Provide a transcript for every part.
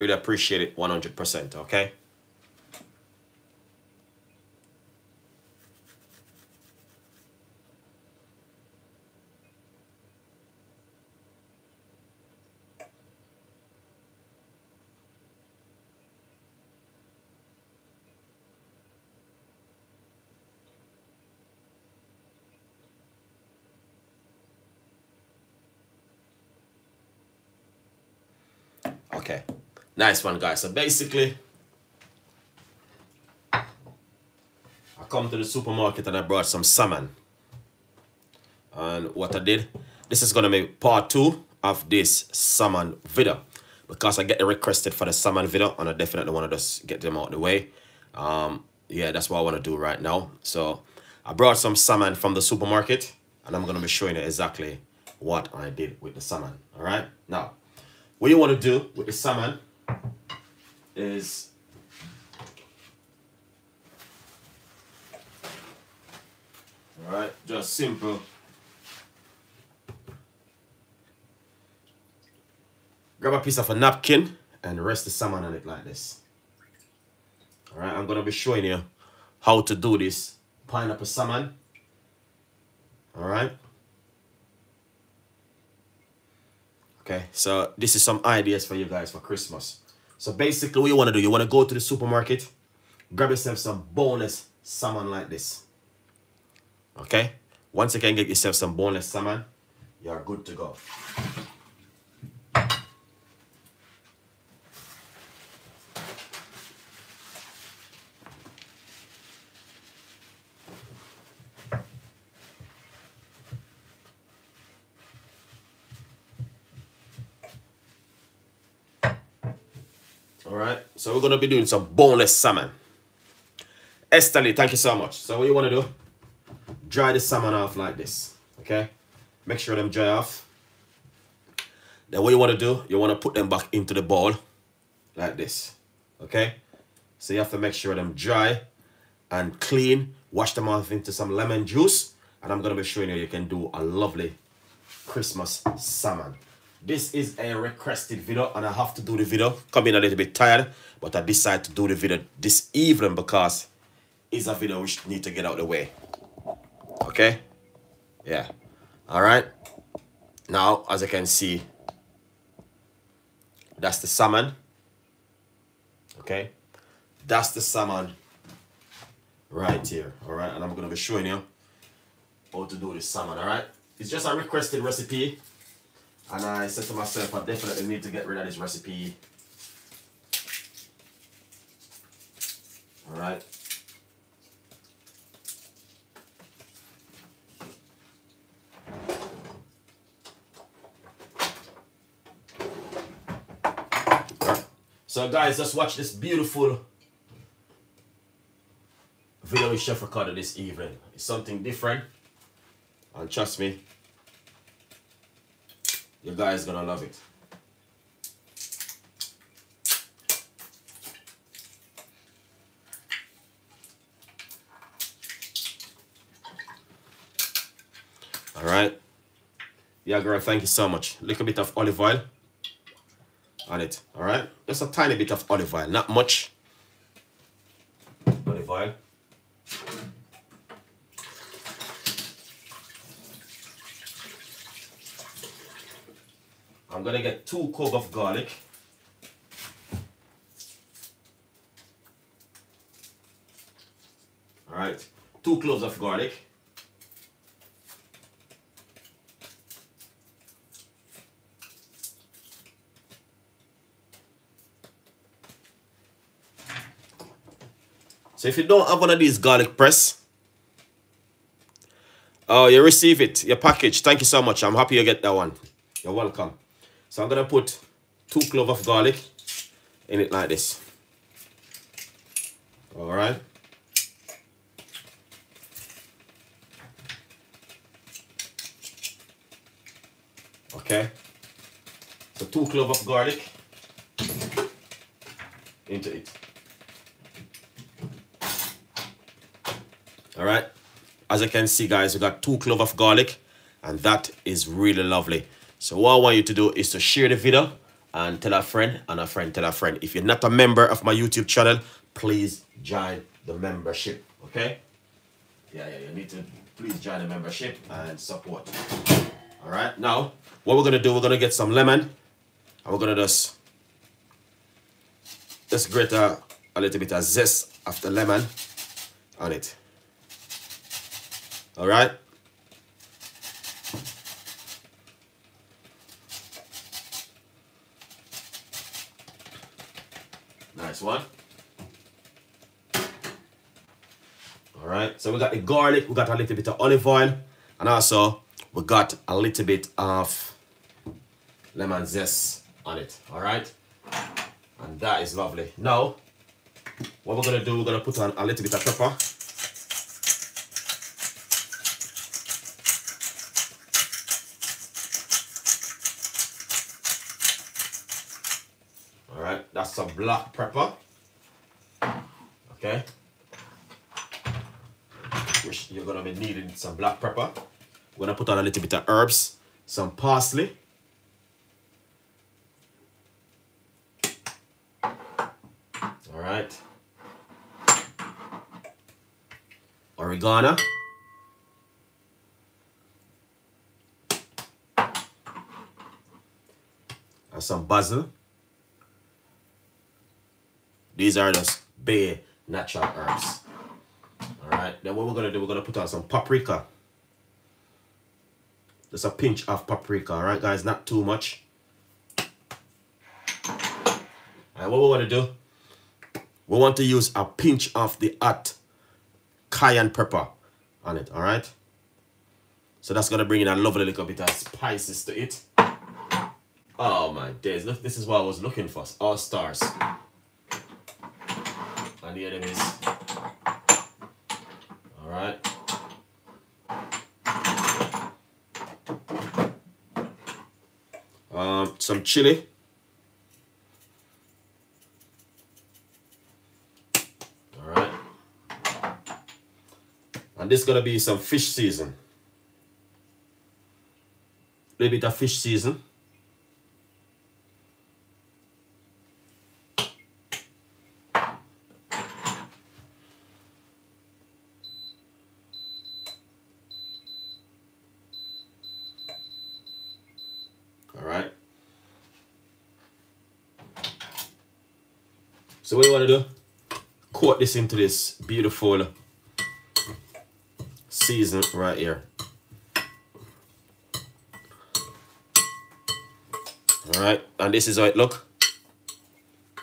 Really appreciate it 100%, okay? Okay. Nice one, guys. So basically, I come to the supermarket and I brought some salmon. And what I did, this is going to be part two of this salmon video. Because I get requested for the salmon video and I definitely want to just get them out of the way. Um, yeah, that's what I want to do right now. So I brought some salmon from the supermarket and I'm going to be showing you exactly what I did with the salmon. All right. Now, what you want to do with the salmon is all right just simple. Grab a piece of a napkin and rest the salmon on it like this. All right i'm gonna be showing you how to do this. Pineapple salmon all right okay so this is some ideas for you guys for christmas so basically what you want to do, you want to go to the supermarket, grab yourself some boneless salmon like this. Okay? Once you can get yourself some boneless salmon, you're good to go. All we're gonna be doing some boneless salmon. Esther thank you so much. So what you wanna do? Dry the salmon off like this, okay? Make sure them dry off. Then what you wanna do? You wanna put them back into the bowl like this, okay? So you have to make sure them dry and clean. Wash them off into some lemon juice, and I'm gonna be showing you you can do a lovely Christmas salmon. This is a requested video and I have to do the video. Coming a little bit tired, but I decided to do the video this evening because it's a video which need to get out of the way. Okay? Yeah. Alright. Now, as you can see, that's the salmon. Okay? That's the salmon right here. Alright? And I'm going to be showing you how to do this salmon. Alright? It's just a requested recipe. And I said to myself, I definitely need to get rid of this recipe. Alright. So guys, just watch this beautiful video with Chef Ricardo this evening. It's something different. And trust me, you guys gonna love it. All right. Yeah, girl, thank you so much. Little bit of olive oil on it. All right. Just a tiny bit of olive oil, not much. Olive oil. I'm gonna get two cloves of garlic. All right, two cloves of garlic. So if you don't have one of these garlic press, oh, you receive it, your package. Thank you so much. I'm happy you get that one. You're welcome. So I'm going to put two cloves of garlic in it like this. All right. Okay. So two cloves of garlic into it. All right. As you can see, guys, we got two cloves of garlic and that is really lovely. So what I want you to do is to share the video and tell a friend and a friend tell a friend. If you're not a member of my YouTube channel, please join the membership. Okay? Yeah, yeah, you need to please join the membership and support. All right, now what we're gonna do, we're gonna get some lemon and we're gonna just just grate a, a little bit of zest of the lemon on it. All right. One. All right, so we got the garlic, we got a little bit of olive oil, and also we got a little bit of lemon zest on it. All right, and that is lovely. Now, what we're gonna do, we're gonna put on a little bit of pepper. All right, that's some black pepper. Okay. Which you're gonna be needing some black pepper. We're gonna put on a little bit of herbs, some parsley. All right. Oregano. And some basil. These are just bare natural herbs. All right. Then what we're gonna do, we're gonna put on some paprika. Just a pinch of paprika. All right, guys, not too much. And what we want to do, we want to use a pinch of the hot cayenne pepper on it. All right. So that's gonna bring in a lovely little bit of spices to it. Oh my days! Look, this is what I was looking for. All stars and the enemies. All right. Um, some chili. All right. And this is gonna be some fish season. A little bit of fish season. So what you want to do? Into this beautiful season right here. Alright, and this is how it look.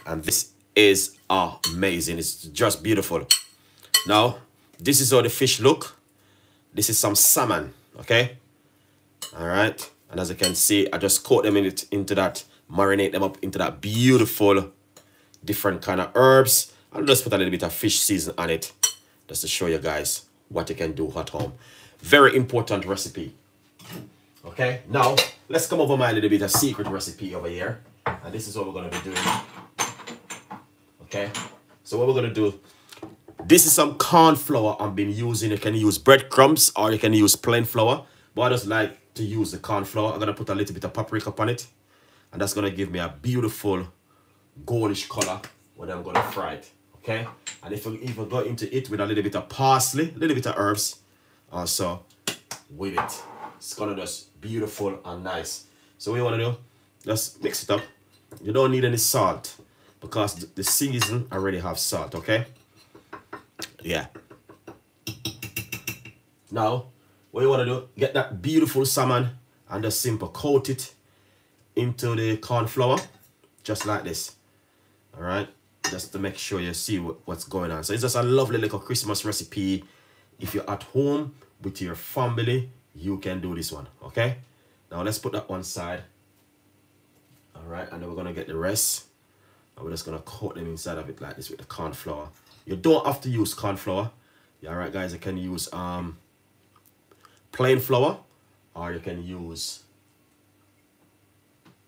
And this is amazing. It's just beautiful. Now, this is how the fish look. This is some salmon, okay? Alright, and as you can see, I just coat them in it into that, marinate them up into that beautiful different kind of herbs. I'll just put a little bit of fish season on it just to show you guys what you can do at home. Very important recipe. Okay, now let's come over my little bit of secret recipe over here. And this is what we're going to be doing. Okay, so what we're going to do, this is some corn flour I've been using. You can use breadcrumbs or you can use plain flour. But I just like to use the corn flour. I'm going to put a little bit of paprika on it. And that's going to give me a beautiful goldish color when I'm gonna fry it. Okay, and if you even go into it with a little bit of parsley, a little bit of herbs, also with it, it's gonna just beautiful and nice. So what you wanna do? Just mix it up. You don't need any salt because the season already have salt. Okay. Yeah. Now, what you wanna do? Get that beautiful salmon and just simple coat it into the corn flour, just like this all right just to make sure you see what, what's going on. So it's just a lovely little christmas recipe. If you're at home with your family you can do this one okay? Now let's put that one side. All right and then we're gonna get the rest. And we're just gonna coat them inside of it like this with the corn flour. You don't have to use corn flour. Yeah all right guys you can use um plain flour or you can use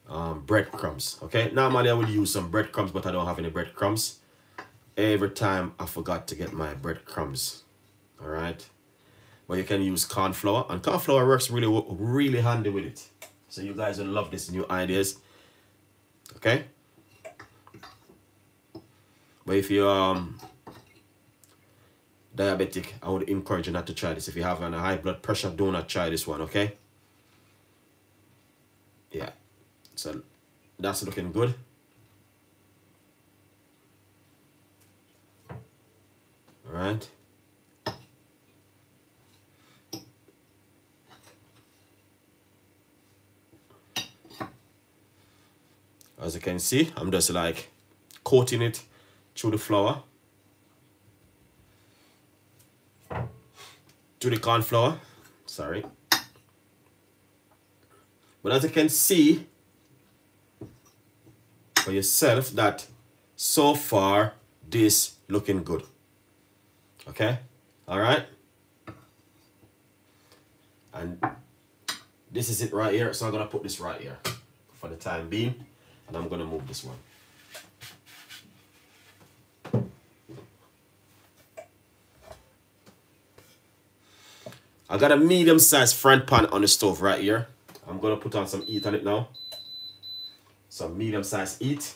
um, breadcrumbs. Okay, normally I would use some breadcrumbs, but I don't have any breadcrumbs. Every time I forgot to get my breadcrumbs. All right, but you can use corn flour, and corn flour works really, really handy with it. So you guys will love this new ideas. Okay? But if you um diabetic, I would encourage you not to try this. If you have a high blood pressure, do not try this one, okay? Yeah. So that's looking good. All right. As you can see, I'm just like coating it through the flour. To the corn flour. Sorry. But as you can see for yourself that so far this looking good. Okay? Alright? And this is it right here. So I'm going to put this right here for the time being. And I'm going to move this one. I got a medium sized front pan on the stove right here. I'm going to put on some heat on it now. Some medium size heat.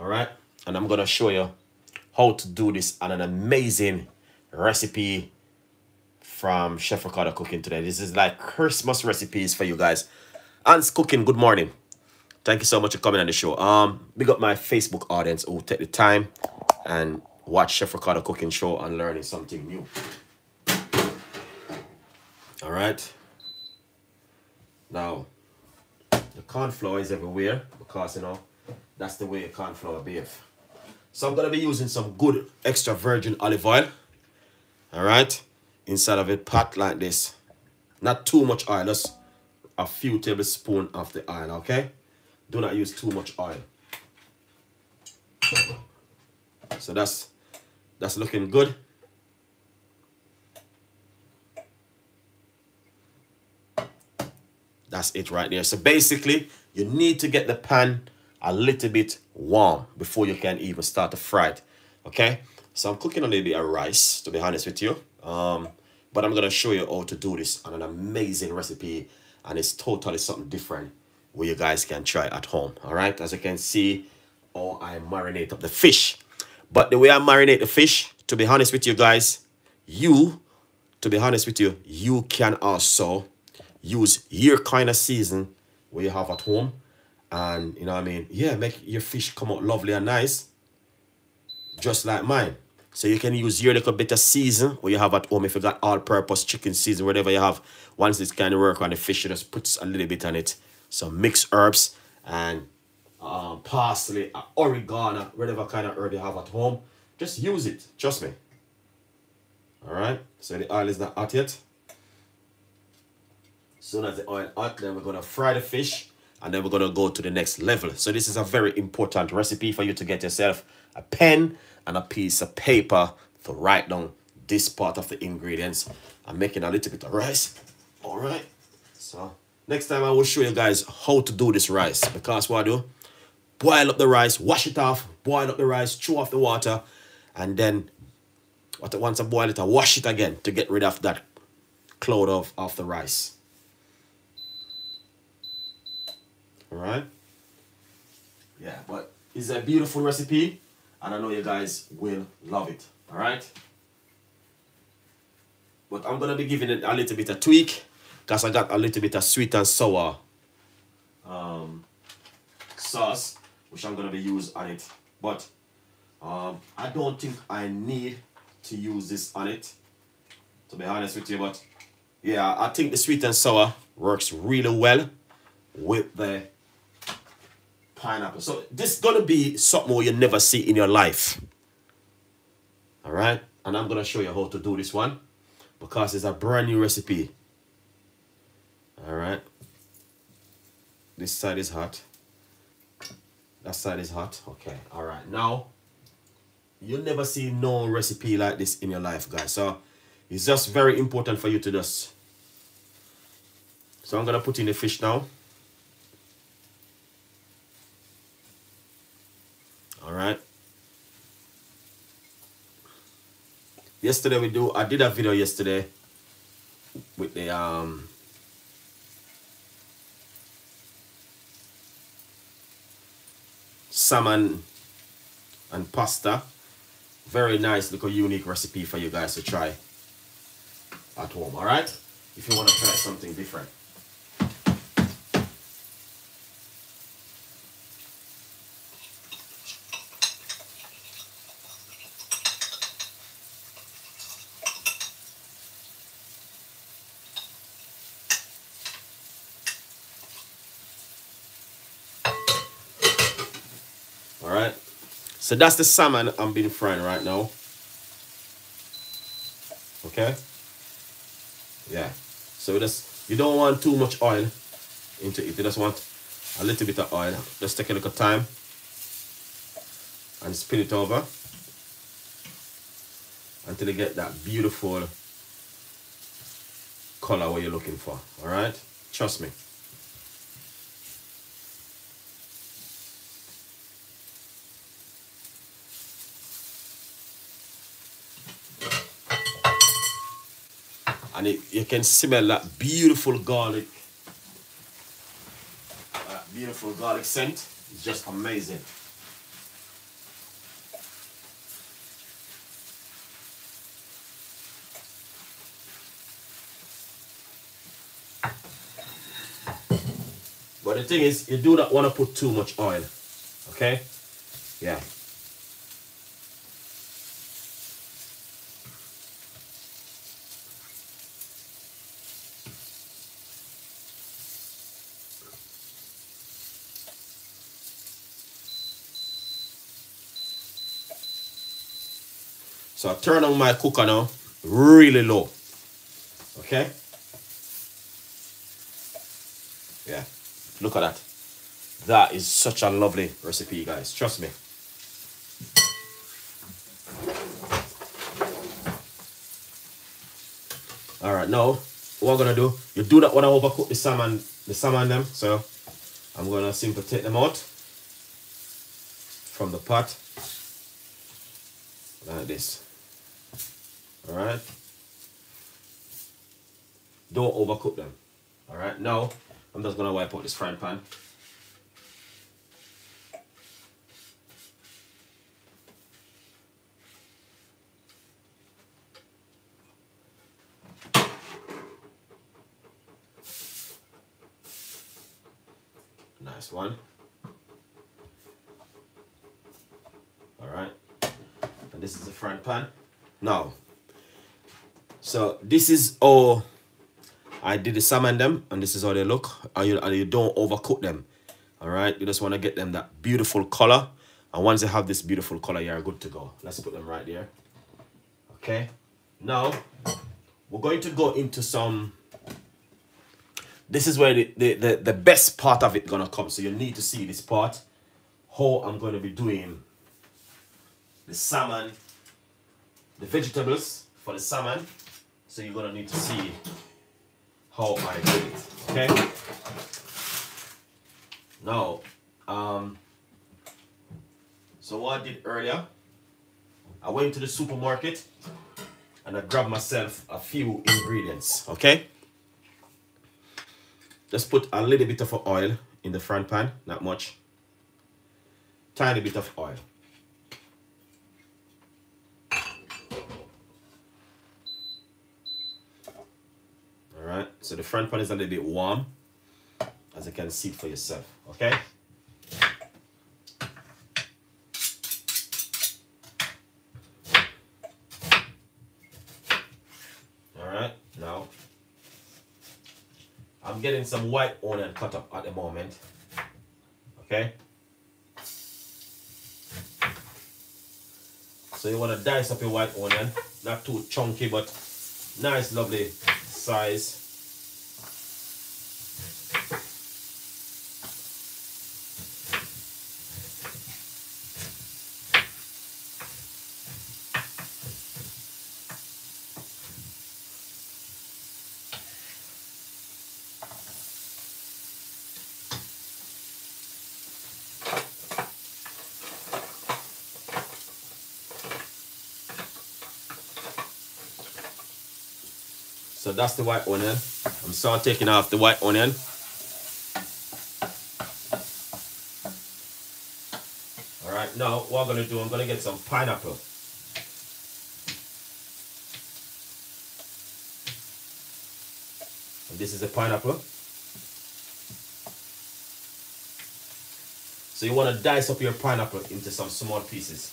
Alright. And I'm going to show you how to do this on an amazing recipe from Chef Ricardo Cooking today. This is like Christmas recipes for you guys. Ant's Cooking, good morning. Thank you so much for coming on the show. Um, big up my Facebook audience who take the time and watch Chef Ricardo Cooking Show and learning something new. All right. Now, the corn flour is everywhere because, you know, that's the way a corn flour beef. So I'm going to be using some good extra virgin olive oil. All right. Inside of a pot like this. Not too much oil, just a few tablespoons of the oil, okay? Do not use too much oil. So that's that's looking good. That's it right there. So basically, you need to get the pan a little bit warm before you can even start to fry it. Okay? So I'm cooking a little bit of rice, to be honest with you. Um, but I'm going to show you how to do this on an amazing recipe. And it's totally something different where you guys can try at home. All right? As you can see, how I marinate up the fish. But the way I marinate the fish, to be honest with you guys, you, to be honest with you, you can also use your kind of season where you have at home. And you know what I mean? Yeah make your fish come out lovely and nice just like mine. So you can use your little bit of season where you have at home. If you got all-purpose chicken season whatever you have once it's kind of work on the fish you just put a little bit on it. Some mixed herbs and um, parsley uh, oregano whatever kind of herb you have at home. Just use it. Trust me. All right? So the oil is not hot yet soon as the oil hot then we're going to fry the fish and then we're going to go to the next level. So this is a very important recipe for you to get yourself a pen and a piece of paper to write down this part of the ingredients. I'm making a little bit of rice. All right. So next time i will show you guys how to do this rice. Because what i do boil up the rice wash it off boil up the rice chew off the water and then once i boil it i wash it again to get rid of that cloud of, of the rice all right yeah but it's a beautiful recipe and i know you guys will love it. All right but i'm gonna be giving it a little bit of tweak because i got a little bit of sweet and sour um, sauce which i'm gonna be used on it. But um, i don't think i need to use this on it to be honest with you but yeah i think the sweet and sour works really well with the pineapple. So this is gonna be something you never see in your life. All right, and I'm gonna show you how to do this one because it's a brand new recipe. All right, this side is hot. That side is hot. Okay. All right. Now, you'll never see no recipe like this in your life, guys. So it's just very important for you to just. So I'm gonna put in the fish now. yesterday we do i did a video yesterday with the um salmon and pasta. Very nice little unique recipe for you guys to try at home all right? If you want to try something different. So that's the salmon I'm being frying right now. Okay? Yeah. So just you don't want too much oil into it. You just want a little bit of oil. Just take a little time and spin it over until you get that beautiful color what you're looking for. Alright? Trust me. and it, you can smell that beautiful garlic. That beautiful garlic scent it's just amazing. But the thing is you do not want to put too much oil okay? Yeah I turn on my cooker now, really low. Okay? Yeah, look at that. That is such a lovely recipe, guys. Trust me. All right, now what I'm gonna do, you do not want to overcook the salmon, the salmon them. So I'm gonna simply take them out from the pot like this. All right. Don't overcook them. All right. Now, I'm just gonna wipe out this frying pan. Nice one. All right. And this is the frying pan. Now, so this is all I did the salmon them and this is how they look and you, and you don't overcook them. All right, you just want to get them that beautiful color. And once they have this beautiful color, you're good to go. Let's put them right there. Okay. Now, we're going to go into some... This is where the, the, the, the best part of it gonna come. So you need to see this part. How I'm to be doing the salmon, the vegetables for the salmon so you're gonna need to see how I did it. Okay. Now, um, so what I did earlier, I went to the supermarket and I grabbed myself a few ingredients. Okay. Just put a little bit of oil in the front pan, not much. Tiny bit of oil. So the front pan is a little bit warm, as you can see for yourself, okay? All right, now I'm getting some white onion cut up at the moment, okay? So you want to dice up your white onion, not too chunky, but nice, lovely size. So that's the white onion. I'm start taking off the white onion. All right, now what I'm gonna do, I'm gonna get some pineapple. And this is a pineapple. So you want to dice up your pineapple into some small pieces.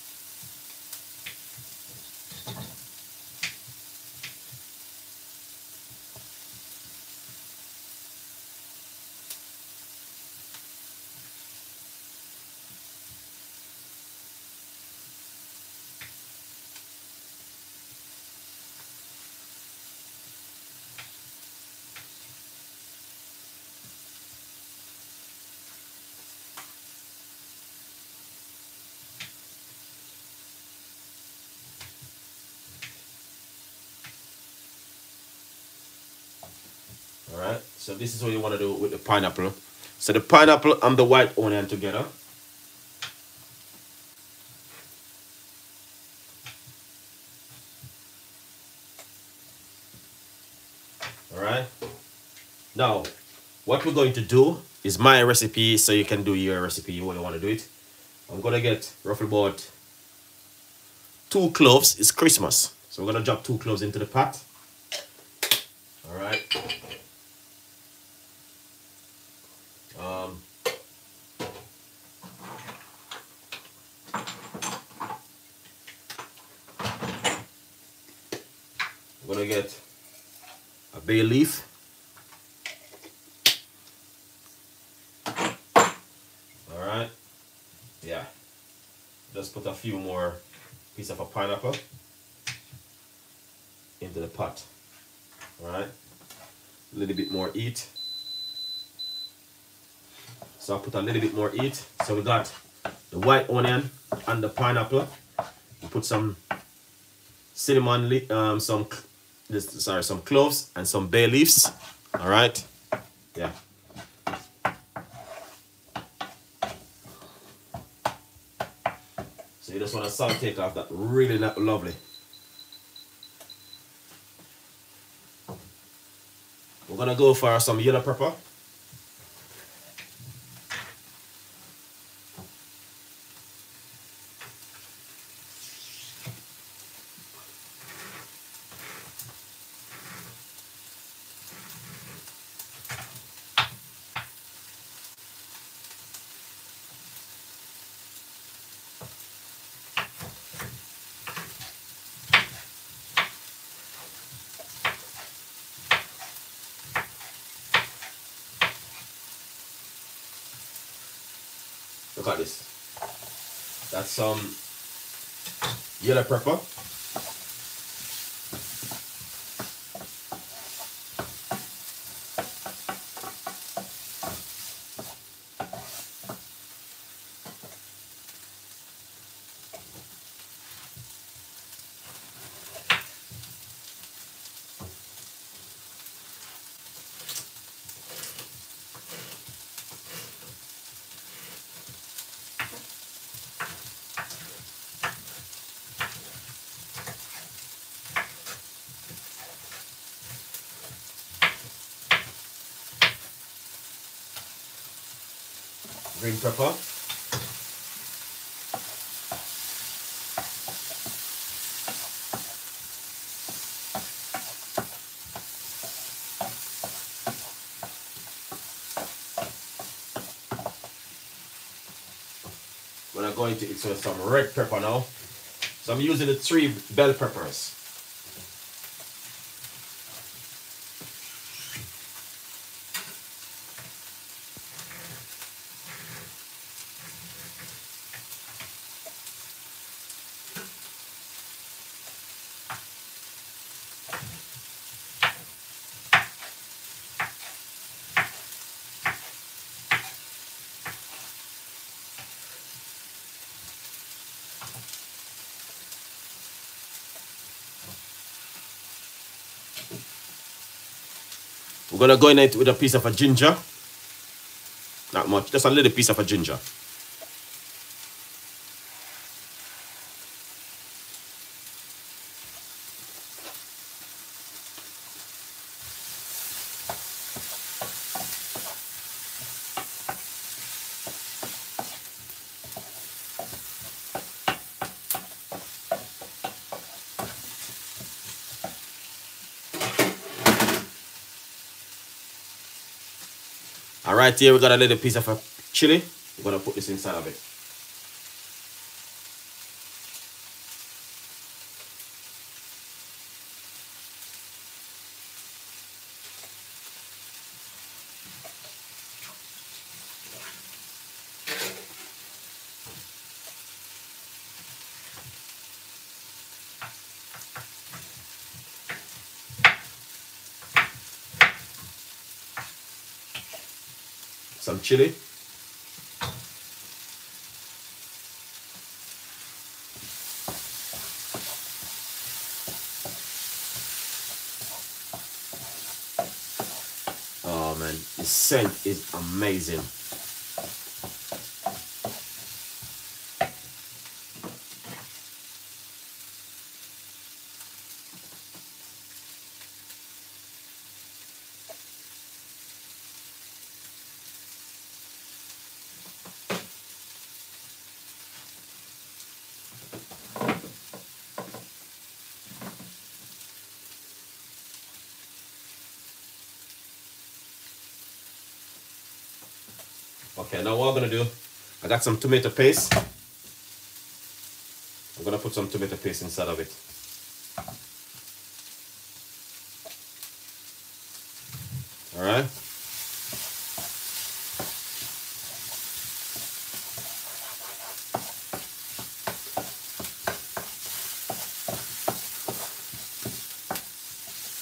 All right, so this is what you want to do with the pineapple. So the pineapple and the white onion together. All right. Now, what we're going to do is my recipe, so you can do your recipe you want to do it. I'm gonna get roughly about two cloves. It's Christmas, so we're gonna drop two cloves into the pot. All right. Um, A bay leaf. All right. Yeah. Just put a few more piece of a pineapple into the pot. All right. A little bit more heat. So I put a little bit more heat. So we got the white onion and the pineapple. We put some cinnamon, um, some this, sorry, some cloves and some bay leaves. All right, yeah. So you just want to salt take off that really lovely. We're gonna go for some yellow pepper. Look at this. That's some yellow pepper. Pepper. I'm going to eat so uh, some red pepper now. So I'm using the three bell peppers. We're gonna go in it with a piece of a ginger. Not much, just a little piece of a ginger. And right here, we got a little piece of a chili. We're gonna put this inside of it. Chili. Oh man, the scent is amazing. Okay, now what I'm gonna do, I got some tomato paste. I'm gonna put some tomato paste inside of it. All right.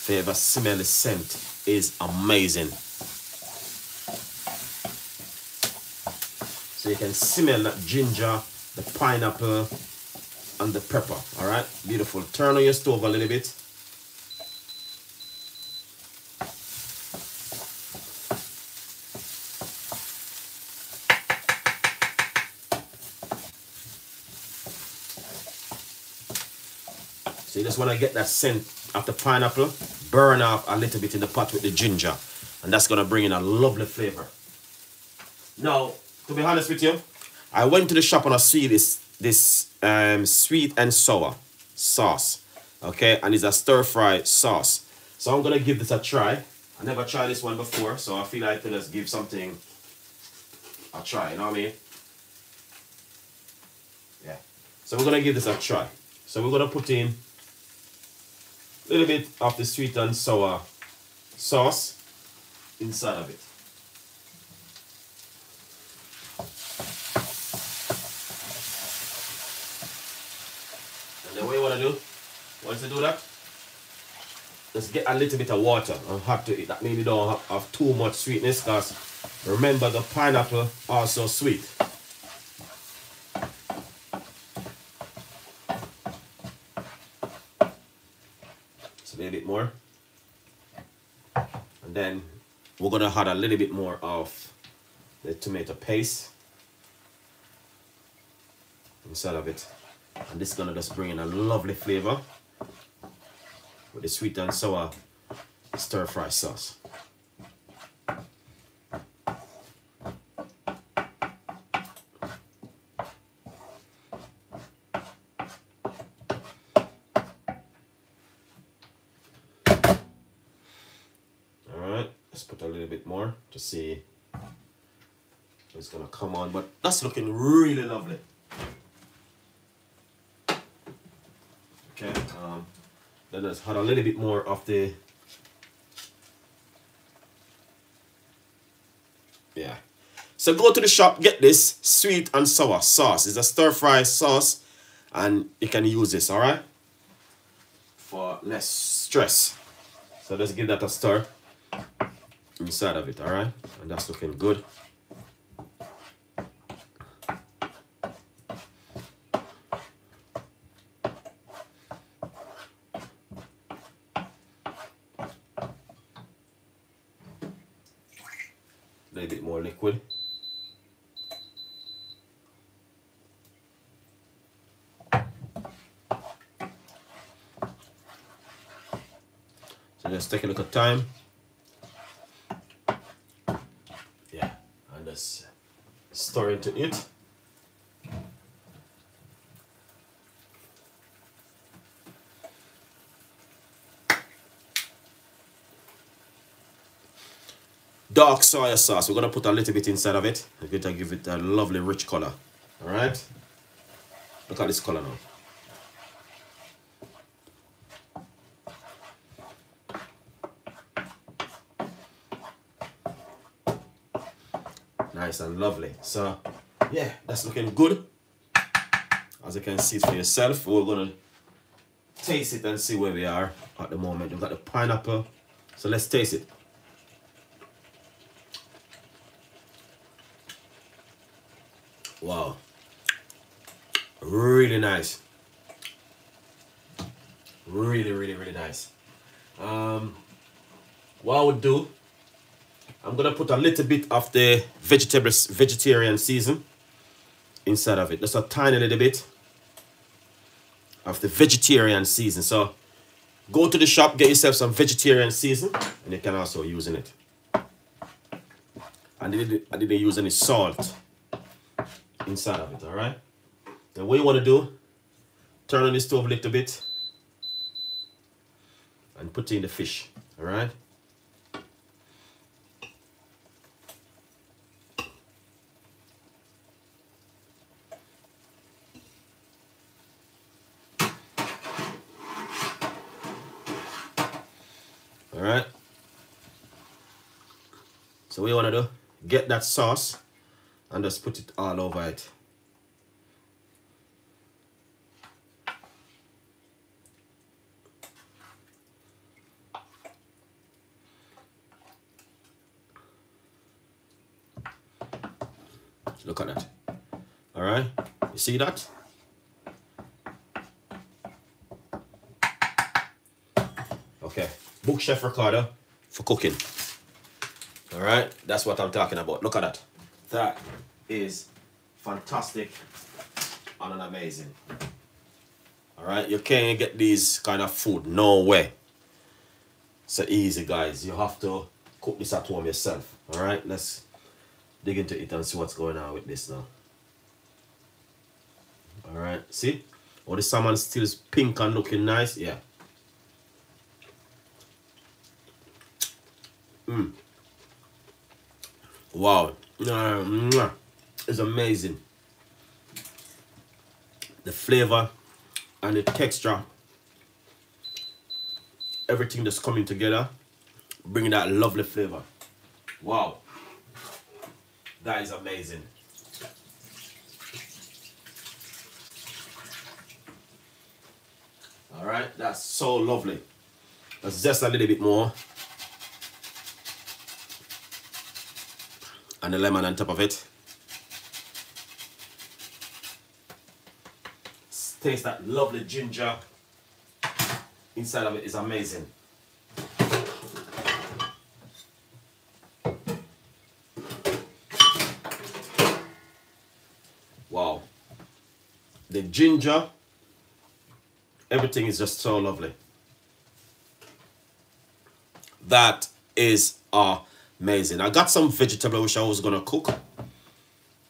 Flavor, smell, the scent is amazing. So you can smell that ginger, the pineapple, and the pepper. All right, beautiful. Turn on your stove a little bit. So you just want to get that scent of the pineapple, burn off a little bit in the pot with the ginger. And that's going to bring in a lovely flavor. Now, to be honest with you, I went to the shop and I see this this um, sweet and sour sauce. Okay, and it's a stir fry sauce. So I'm gonna give this a try. I never tried this one before, so I feel like can just give something a try, you know what I mean? Yeah. So we're gonna give this a try. So we're gonna put in a little bit of the sweet and sour sauce inside of it. then what you to do, once you do that, just get a little bit of water and have to eat. That maybe don't have, have too much sweetness because remember the pineapple also sweet. So a little bit more. And then we're gonna add a little bit more of the tomato paste inside of it and this is gonna just bring in a lovely flavor with the sweet and sour stir fry sauce. Alright, let's put a little bit more to see it's gonna come on, but that's looking really lovely. Then let's add a little bit more of the yeah. So go to the shop, get this sweet and sour sauce. It's a stir fry sauce, and you can use this, all right, for less stress. So let's give that a stir inside of it, all right, and that's looking good. liquid. So just take a look at time. Yeah, and just stir into it. dark soy sauce. We're gonna put a little bit inside of it. We're gonna give it a lovely rich color. All right. Look at this color now. Nice and lovely. So, yeah, that's looking good. As you can see for yourself, we're gonna taste it and see where we are at the moment. We've got the pineapple. So let's taste it. Wow. Really nice. Really, really, really nice. Um, what I would do, I'm gonna put a little bit of the vegetable vegetarian season inside of it. Just a tiny little bit of the vegetarian season. So go to the shop, get yourself some vegetarian season, and you can also use in it. I didn't, I didn't use any salt inside of it, all right? then what you want to do, turn on the stove a little bit and put in the fish, all right? All right. So what you want to do, get that sauce and just put it all over it. Look at that. All right, you see that? Okay, book Chef Ricardo for cooking. All right, that's what I'm talking about. Look at that. That is fantastic and an amazing. All right, you can't get these kind of food no way. So easy, guys. You have to cook this at home yourself. All right, let's dig into it and see what's going on with this now. All right, see? Oh, the salmon still is pink and looking nice. Yeah. Wow. It's amazing. The flavor and the texture. Everything that's coming together. Bringing that lovely flavor. Wow. That is amazing. All right, that's so lovely. Let's just a little bit more. And the lemon on top of it. Taste that lovely ginger. Inside of it is amazing. Wow. The ginger, everything is just so lovely. That is amazing. I got some vegetable which I was gonna cook,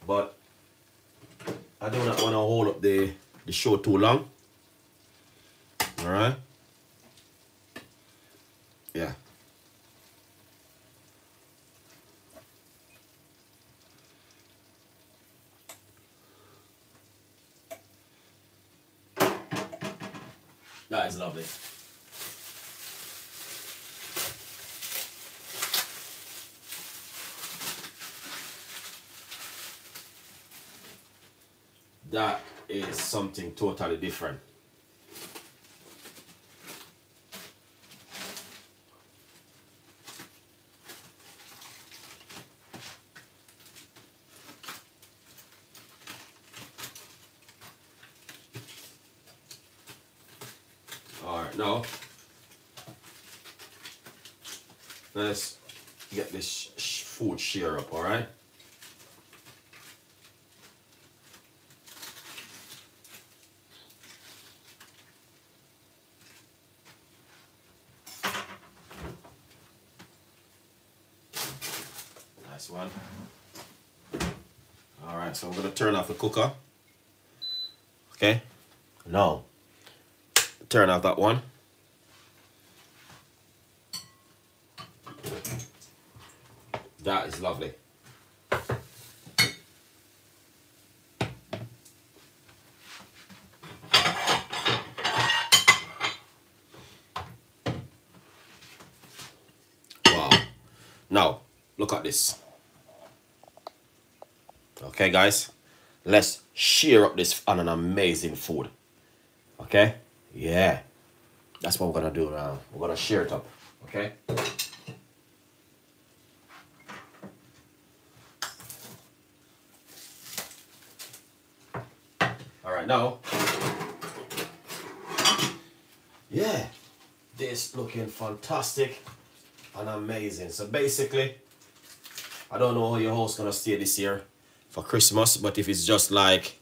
but I don't want to hold up the, the show too long. All right. Yeah. That is lovely. That is something totally different. All right, now let's get this food shear up, all right? Nice one. All right, so I'm gonna turn off the cooker. Okay, now turn off that one. That is lovely. Wow. Now, look at this. Okay, guys. Let's share up this on an amazing food. Okay? Yeah. That's what we're to do now. We're going to share it up. Okay? All right, now. Yeah. This looking fantastic and amazing. So basically, I don't know how your house gonna stay this year for Christmas, but if it's just like,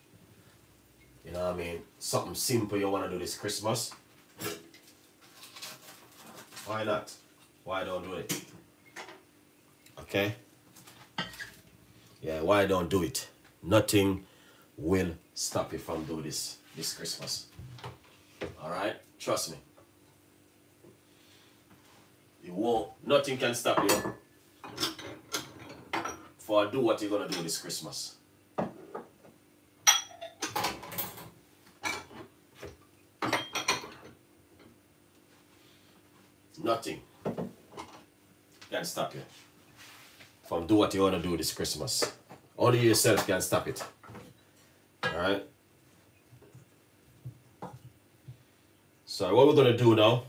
you know what I mean, something simple you wanna do this Christmas, why not? Why don't do it? Okay? Yeah, why don't do it? Nothing will stop you from doing this this Christmas. Alright? Trust me. You won't. Nothing can stop you for do what you're gonna do this Christmas. Nothing can stop you from do what you wanna do this Christmas. Only yourself can stop it. Alright? So what we're gonna do now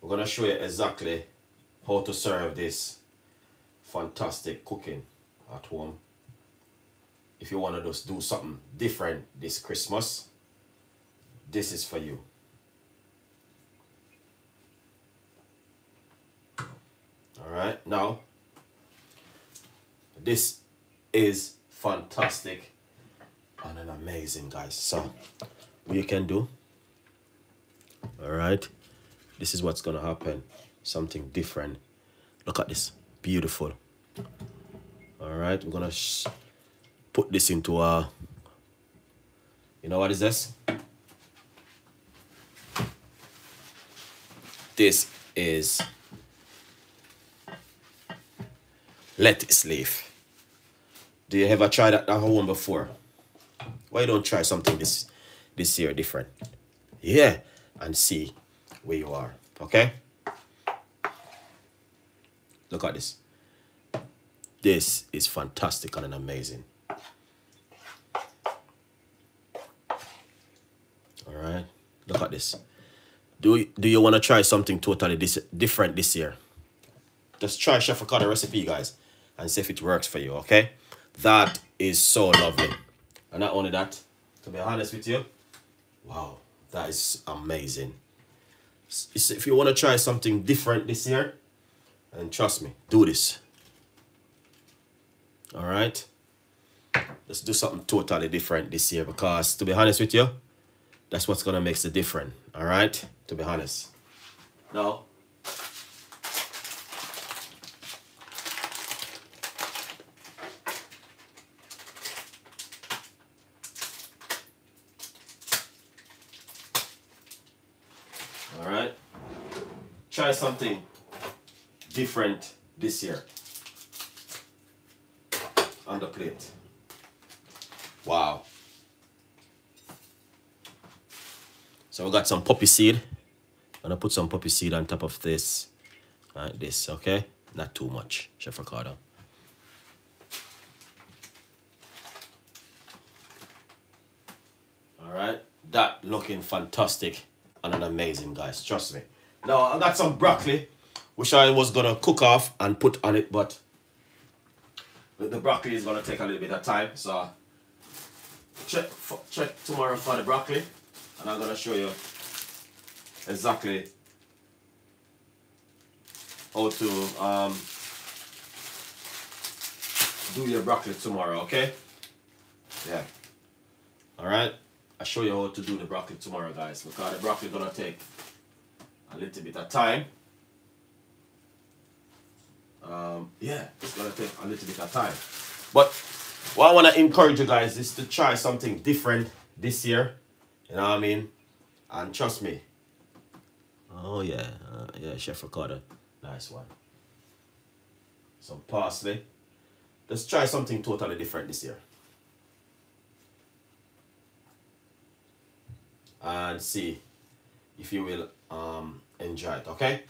we're to show you exactly how to serve this fantastic cooking at home. If you want to just do something different this Christmas, this is for you. Alright, now, this is fantastic and an amazing, guys. So, what you can do, alright, this is what's gonna happen something different look at this beautiful all right we're gonna put this into a you know what is this this is lettuce leaf do you ever try that at home before why you don't try something this this year different yeah and see where you are. Okay? Look at this. This is fantastic and amazing. All right. Look at this. Do, do you want to try something totally dis different this year? Just try Chef Ricardo recipe, guys, and see if it works for you, okay? That is so lovely. And not only that, to be honest with you, wow, that is amazing if you want to try something different this year, and trust me, do this. All right? Let's do something totally different this year because, to be honest with you, that's what's going to make the difference. All right? To be honest. Now, All right. try something different this year on the plate. Wow. So we got some poppy seed. I'm gonna put some poppy seed on top of this. Like this, okay? Not too much, Chef Ricardo. Alright, that looking fantastic and an amazing, guys. Trust me. Now, I got some broccoli, which I was to cook off and put on it, but the broccoli is going to take a little bit of time. So, check, check tomorrow for the broccoli, and I'm going to show you exactly how to um, do your broccoli tomorrow, okay? Yeah. Alright? I'll show you how to do the broccoli tomorrow, guys, because the broccoli to take a little bit of time. Um, yeah, it's gonna take a little bit of time. But what I want to encourage you guys is to try something different this year. You know what I mean? And trust me. Oh yeah, uh, yeah, Chef Ricardo, nice one. some parsley. Let's try something totally different this year. And see if you will um, enjoy it, okay?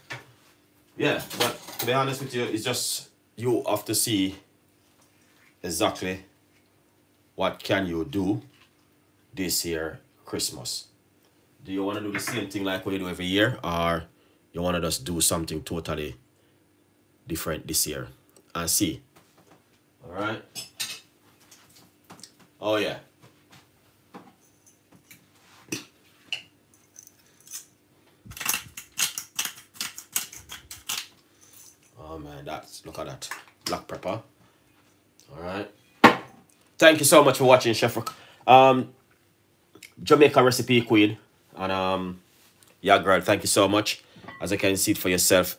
Yeah, but to be honest with you, it's just you have to see exactly what can you do this year Christmas. Do you want to do the same thing like what you do every year or you want to just do something totally different this year and see. All right. Oh yeah. Oh man, that's look at that black pepper. All right. Thank you so much for watching, Chef. Um, Jamaica recipe queen and um, yeah, girl. Thank you so much. As you can see it for yourself,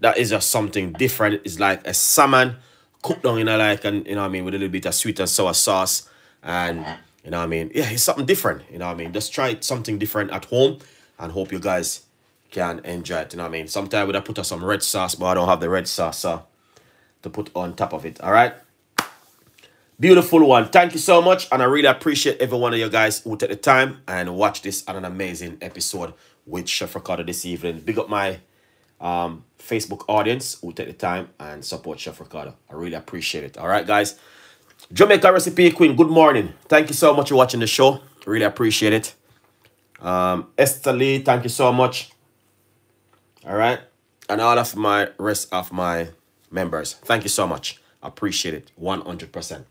that is just something different. It's like a salmon cooked down, you know, like, and you know I mean, with a little bit of sweet and sour sauce. And, you know what I mean, yeah, it's something different, you know what I mean. Just try something different at home and hope you guys can enjoy it, you know what I mean. Sometimes would I put on some red sauce, but I don't have the red sauce so, to put on top of it, all right? Beautiful one. Thank you so much. And I really appreciate every one of you guys who take the time and watch this on an amazing episode with Chef Ricardo this evening. Big up my um, Facebook audience who take the time and support Chef Ricardo. I really appreciate it. All right, guys. Jamaica Recipe Queen, good morning. Thank you so much for watching the show. Really appreciate it. Um, Esther Lee, thank you so much. All right. And all of my rest of my members, thank you so much. Appreciate it 100%.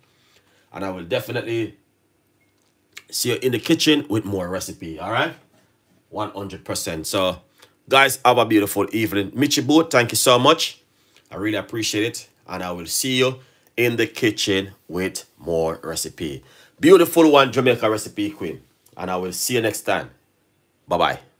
And I will definitely see you in the kitchen with more recipe. All right. 100%. So, guys, have a beautiful evening. Michi thank you so much. I really appreciate it. And I will see you in the kitchen with more recipe. Beautiful one, Jamaica Recipe Queen. And I will see you next time. Bye-bye.